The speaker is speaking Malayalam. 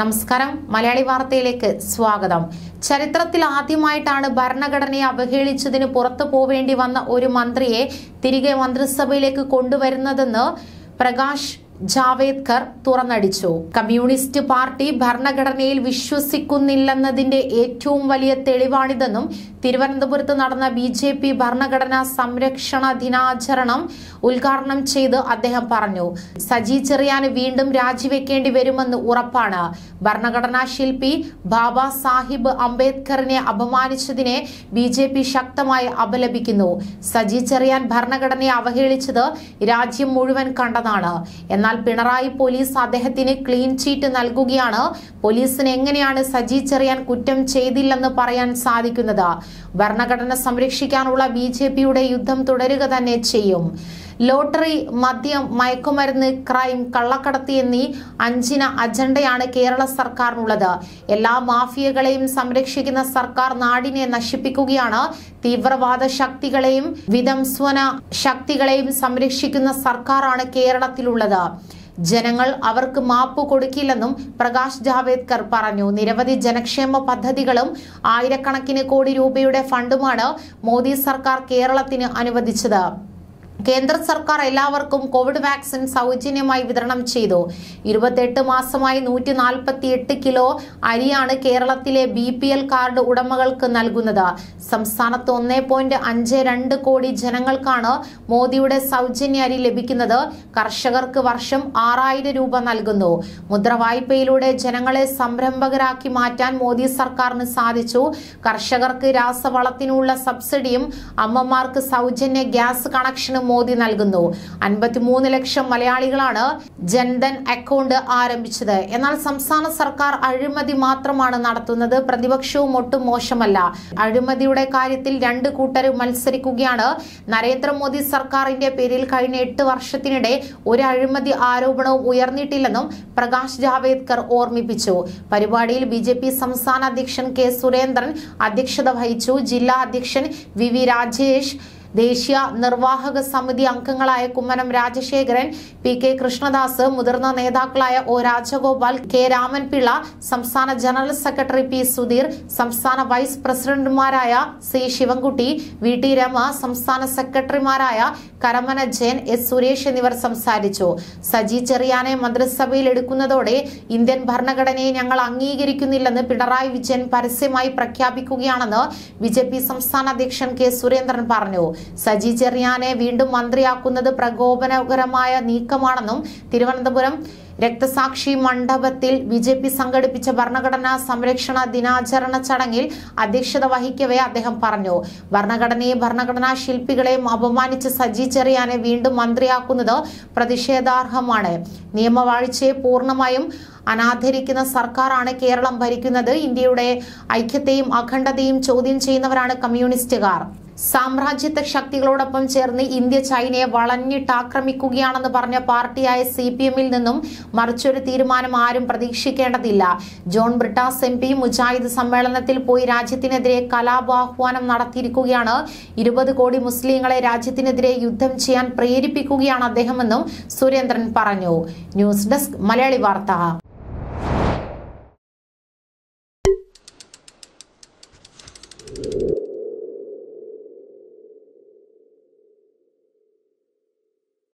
നമസ്കാരം. മലയാളി വാർത്തയിലേക്ക് സ്വാഗതം. ചരിത്രത്തിൽ ആദ്യമായിട്ടാണ് ഭരണഘടനയെ അവഹേളിച്ചതിന് പുറത്തു പോവേണ്ടി വന്ന ഒരു മന്ത്രിയെ തിരികെ മന്ത്രിസഭയിലേക്ക് കൊണ്ടുവരുന്നതെന്ന് പ്രകാശ് ജാവേദ്കർ തുറന്നടിച്ചു. കമ്മ്യൂണിസ്റ്റ് പാർട്ടി ഭരണഘടനയിൽ വിശ്വസിക്കുന്നില്ലെന്നതിന്റെ ഏറ്റവും വലിയ തെളിവാണിതെന്നും തിരുവനന്തപുരത്ത് നടന്ന ബി ജെ പി ഭരണഘടനാ സംരക്ഷണ ദിനാചരണം ഉദ്ഘാടനം ചെയ്ത് അദ്ദേഹം പറഞ്ഞു സജി ചെറിയാന് വീണ്ടും രാജിവെക്കേണ്ടി വരുമെന്ന് ഉറപ്പാണ്. ഭരണഘടനാ ശില്പി ബാബ സാഹിബ് അംബേദ്കറിനെ അപമാനിച്ചതിനെ ബി ജെ പി ശക്തമായി അപലപിക്കുന്നു. സജി ചെറിയാൻ ഭരണഘടനയെ അവഹേളിച്ചത് രാജ്യം മുഴുവൻ കണ്ടതാണ്. എന്നാൽ പിണറായി പോലീസ് അദ്ദേഹത്തിന് ക്ലീൻ ചീറ്റ് നൽകുകയാണ്. പോലീസിന് എങ്ങനെയാണ് സജി ചെറിയാൻ കുറ്റം ചെയ്തില്ലെന്ന് പറയാൻ സാധിക്കുന്നത്? ഭരണഘടന സംരക്ഷിക്കാനുള്ള ബി യുദ്ധം തുടരുക തന്നെ ചെയ്യും. ലോട്ടറി മദ്യം മയക്കുമരുന്ന് ക്രൈം കള്ളക്കടത്ത് എന്നീ അഞ്ചിന അജണ്ടയാണ് കേരള സർക്കാരിനുള്ളത്. എല്ലാ മാഫിയകളെയും സംരക്ഷിക്കുന്ന സർക്കാർ നാടിനെ നശിപ്പിക്കുകയാണ്. തീവ്രവാദ ശക്തികളെയും വിധംസ്വന ശക്തികളെയും സംരക്ഷിക്കുന്ന സർക്കാരാണ് കേരളത്തിലുള്ളത്. ജനങ്ങൾ അവർക്ക് മാപ്പ് കൊടുക്കില്ലെന്നും പ്രകാശ് ജാവേദ്കർ പറഞ്ഞു. നിരവധി ജനക്ഷേമ പദ്ധതികളും ആയിരക്കണക്കിന് കോടി രൂപയുടെ ഫണ്ടുമാണ് മോദി സർക്കാർ കേരളത്തിന് അനുവദിച്ചത്. കേന്ദ്ര സർക്കാർ എല്ലാവർക്കും കോവിഡ് വാക്സിൻ സൗജന്യമായി വിതരണം ചെയ്തു. ഇരുപത്തെട്ട് മാസമായി നൂറ്റി നാൽപ്പത്തി എട്ട് കിലോ അരിയാണ് കേരളത്തിലെ ബി പി എൽ കാർഡ് ഉടമകൾക്ക് നൽകുന്നത്. സംസ്ഥാനത്ത് ഒന്നേ പോയിന്റ് അഞ്ച് രണ്ട് കോടി ജനങ്ങൾക്കാണ് മോദിയുടെ സൗജന്യ അരി ലഭിക്കുന്നത്. കർഷകർക്ക് വർഷം ആറായിരം രൂപ നൽകുന്നു. മുദ്രവായ്പയിലൂടെ ജനങ്ങളെ സംരംഭകരാക്കി മാറ്റാൻ മോദി സർക്കാരിന് സാധിച്ചു. കർഷകർക്ക് രാസവളത്തിനുള്ള സബ്സിഡിയും അമ്മമാർക്ക് സൗജന്യ ഗ്യാസ് കണക്ഷനും മോദി നൽകുന്നു. അൻപത്തിമൂന്ന് ലക്ഷം മലയാളികളാണ് ജൻധൻ അക്കൗണ്ട് ആരംഭിച്ചത്. എന്നാൽ സംസ്ഥാന സർക്കാർ അഴിമതി മാത്രമാണ് നടത്തുന്നത്. പ്രതിപക്ഷവും ഒട്ടും മോശമല്ല. അഴിമതിയുടെ കാര്യത്തിൽ രണ്ട് കൂട്ടരും മത്സരിക്കുകയാണ്. നരേന്ദ്രമോദി സർക്കാരിന്റെ പേരിൽ കഴിഞ്ഞ എട്ട് വർഷത്തിനിടെ ഒരു അഴിമതി ആരോപണവും ഉയർന്നിട്ടില്ലെന്നും പ്രകാശ് ജാവേദ്കർ ഓർമ്മിപ്പിച്ചു. പരിപാടിയിൽ ബി സംസ്ഥാന അധ്യക്ഷൻ കെ സുരേന്ദ്രൻ അധ്യക്ഷത വഹിച്ചു. ജില്ലാ അധ്യക്ഷൻ വി വി രാജേഷ് ദേശീയ നിർവാഹക സമിതി അംഗങ്ങളായ കുമ്മനം രാജശേഖരൻ പി കെ കൃഷ്ണദാസ് മുതിർന്ന നേതാക്കളായ ഒ രാജഗോപാൽ കെ രാമൻപിള്ള സംസ്ഥാന ജനറൽ സെക്രട്ടറി പി സുധീർ സംസ്ഥാന വൈസ് പ്രസിഡന്റുമാരായ C Sivankutty V T Rama സംസ്ഥാന സെക്രട്ടറിമാരായ കരമന ജയൻ എസ് സുരേഷ് എന്നിവർ സംസാരിച്ചു. സജി ചെറിയാനെ മന്ത്രിസഭയിൽ എടുക്കുന്നതോടെ ഇന്ത്യൻ ഭരണഘടനയെ ഞങ്ങൾ അംഗീകരിക്കുന്നില്ലെന്ന് പിണറായി വിജയൻ പരസ്യമായി പ്രഖ്യാപിക്കുകയാണെന്ന് ബി സംസ്ഥാന അധ്യക്ഷൻ കെ സുരേന്ദ്രൻ പറഞ്ഞു. സജി ചെറിയാനെ വീണ്ടും മന്ത്രിയാക്കുന്നത് പ്രകോപനകരമായ നീക്കമാണെന്നും തിരുവനന്തപുരം രക്തസാക്ഷി മണ്ഡപത്തിൽ ബി ജെ പി സംഘടിപ്പിച്ച ഭരണഘടനാ സംരക്ഷണ ദിനാചരണ ചടങ്ങിൽ അധ്യക്ഷത വഹിക്കവേ അദ്ദേഹം പറഞ്ഞു. ഭരണഘടനയെ ഭരണഘടനാ ശില്പികളെയും അപമാനിച്ച് സജി ചെറിയാനെ വീണ്ടും മന്ത്രിയാക്കുന്നത് പ്രതിഷേധാർഹമാണ്. നിയമവാഴ്ചയെ പൂർണമായും അനാദരിക്കുന്ന സർക്കാരാണ് കേരളം ഭരിക്കുന്നത്. ഇന്ത്യയുടെ ഐക്യത്തെയും അഖണ്ഡതയും ചോദ്യം ചെയ്യുന്നവരാണ് കമ്മ്യൂണിസ്റ്റുകാർ. സാമ്രാജ്യത്വ ശക്തികളോടൊപ്പം ചേർന്ന് ഇന്ത്യ ചൈനയെ വളഞ്ഞിട്ടാക്രമിക്കുകയാണെന്ന് പറഞ്ഞ പാർട്ടിയായ സി പി എമ്മിൽ നിന്നും മറിച്ചൊരു തീരുമാനം ആരും പ്രതീക്ഷിക്കേണ്ടതില്ല. John Brittas M P Mujahid സമ്മേളനത്തിൽ പോയി രാജ്യത്തിനെതിരെ കലാപാഹ്വാനം നടത്തിയിരിക്കുകയാണ്. ഇരുപത് കോടി മുസ്ലിങ്ങളെ രാജ്യത്തിനെതിരെ യുദ്ധം ചെയ്യാൻ പ്രേരിപ്പിക്കുകയാണ് അദ്ദേഹമെന്നും സുരേന്ദ്രൻ പറഞ്ഞു. ന്യൂസ് ഡെസ്ക് മലയാളി വാർത്ത.